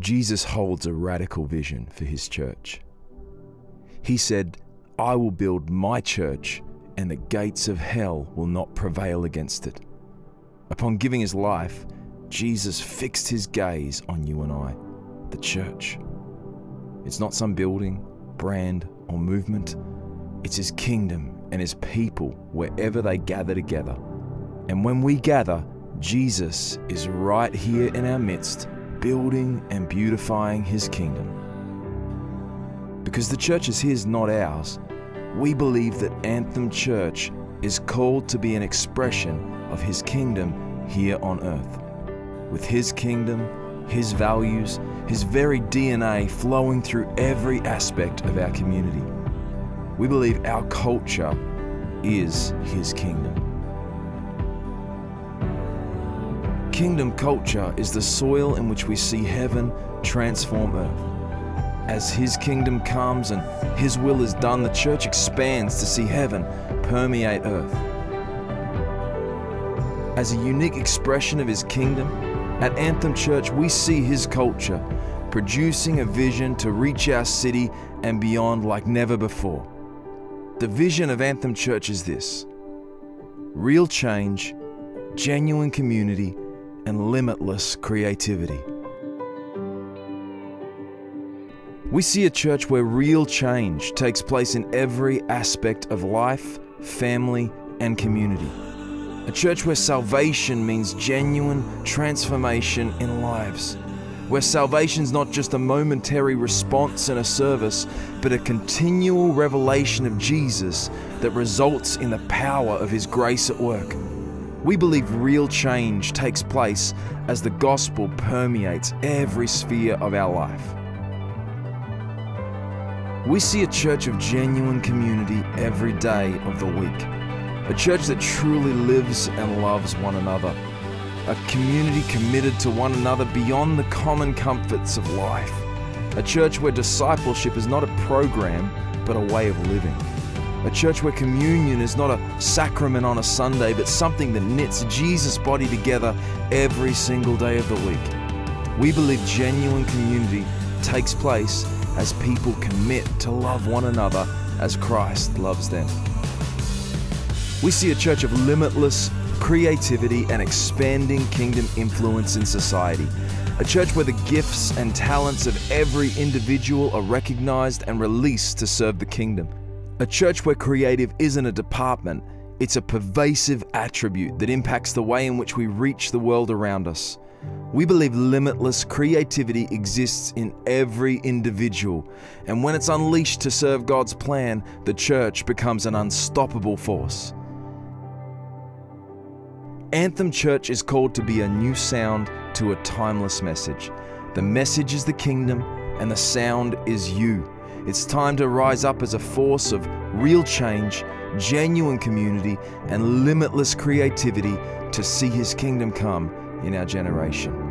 Jesus holds a radical vision for his church. He said, I will build my church, and the gates of hell will not prevail against it. Upon giving his life, Jesus fixed his gaze on you and I, the church. It's not some building, brand, or movement, it's his kingdom and his people wherever they gather together. And when we gather, Jesus is right here in our midst, building and beautifying his kingdom. Because the church is his, not ours, we believe that Anthem Church is called to be an expression of his kingdom here on earth. With his kingdom, his values, his very DNA flowing through every aspect of our community. We believe our culture is his kingdom. Kingdom culture is the soil in which we see heaven transform earth. As His kingdom comes and His will is done, the church expands to see heaven permeate earth. As a unique expression of His kingdom, at Anthem Church we see His culture producing a vision to reach our city and beyond like never before. The vision of Anthem Church is this real change, genuine community, and limitless creativity. We see a church where real change takes place in every aspect of life, family, and community. A church where salvation means genuine transformation in lives. Where salvation is not just a momentary response in a service, but a continual revelation of Jesus that results in the power of His grace at work. We believe real change takes place as the gospel permeates every sphere of our life. We see a church of genuine community every day of the week. A church that truly lives and loves one another. A community committed to one another beyond the common comforts of life. A church where discipleship is not a program, but a way of living. A church where communion is not a sacrament on a Sunday, but something that knits Jesus' body together every single day of the week. We believe genuine community takes place as people commit to love one another as Christ loves them. We see a church of limitless creativity and expanding kingdom influence in society. A church where the gifts and talents of every individual are recognized and released to serve the kingdom. A church where creative isn't a department, it's a pervasive attribute that impacts the way in which we reach the world around us. We believe limitless creativity exists in every individual, and when it's unleashed to serve God's plan, the church becomes an unstoppable force. Anthem Church is called to be a new sound to a timeless message. The message is the kingdom, and the sound is you. It's time to rise up as a force of real change, genuine community, and limitless creativity to see His kingdom come in our generation.